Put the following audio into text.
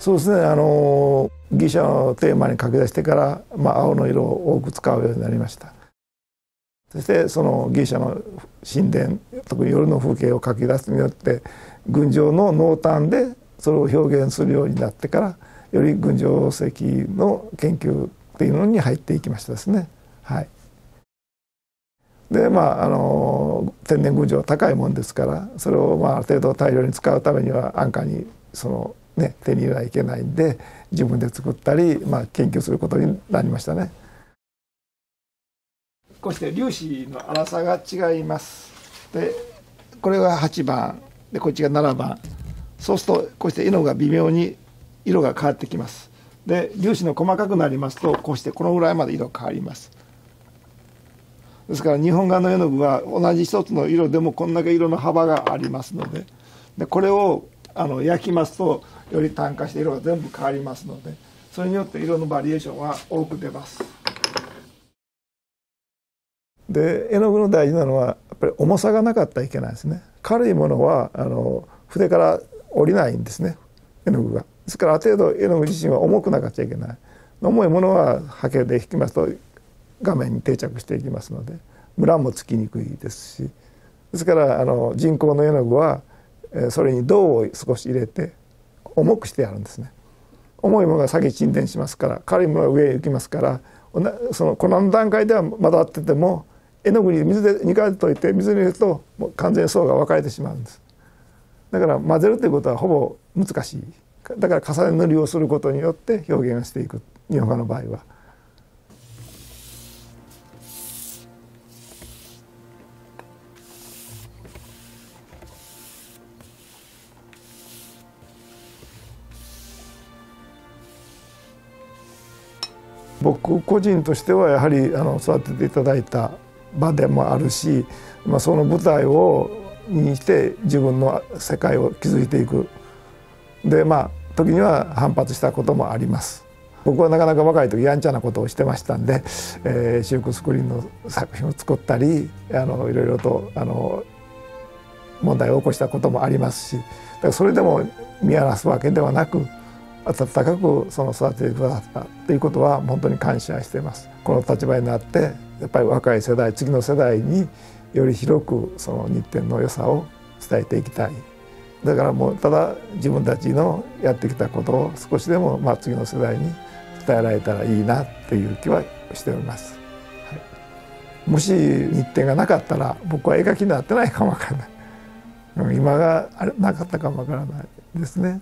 そうですね。あのギリシャのテーマに書き出してから、まあ、青の色を多く使うようになりました。そしてそのギリシャの神殿特に夜の風景を書き出すによって群青の濃淡でそれを表現するようになってからより群青石の研究っていうのに入っていきましたですね。はい、でまああの天然群青は高いもんですからそれをまあある程度大量に使うためには安価にそのね手に入れないといけないんで自分で作ったり、まあ、研究することになりましたね。こうして粒子の粗さが違います。でこれが8番でこっちが7番そうするとこうして絵の具が微妙に色が変わってきます。で粒子の細かくなりますとこうしてこのぐらいまで色変わります。ですから日本画の絵の具は同じ一つの色でもこんだけ色の幅がありますのででこれをあの焼きますとより炭化して色が全部変わりますのでそれによって色のバリエーションは多く出ます。で絵の具の大事なのはやっぱり重さがなかったらいけないですね。軽いものはあの筆から降りないんですね。絵の具が。ですからある程度絵の具自身は重くなかっちゃいけない。重いものはハケで引きますと画面に定着していきますのでムラもつきにくいですし。ですからあの人工の絵の具はそれに銅を少し入れて重くしてあるんですね。重いものが先沈殿しますから軽いものが上へ行きますからその粉の段階では混ざってても絵の具に水で2回溶いて水に入れるともう完全に層が分かれてしまうんです。だから混ぜるということはほぼ難しい。だから重ね塗りをすることによって表現していく。日本画の場合は。僕個人としてはやはりあの育てていただいた場でもあるし、まあ、その舞台をにして自分の世界を築いていく。でまあ時には反発したこともあります。僕はなかなか若い時やんちゃなことをしてましたんで、えー、シルクスクリーンの作品を作ったりあのいろいろとあの問題を起こしたこともありますしだからそれでも見荒らすわけではなく温かくその育ててくださったということは本当に感謝しています。この立場になってやっぱり若い世代次の世代により広くその日展の良さを伝えていきたい。だからもうただ自分たちのやってきたことを少しでもまあ次の世代に伝えられたらいいなっていう気はしております、はい、もし日展がなかったら僕は絵描きになってないかもわからない。今がなかったかもわからないですね。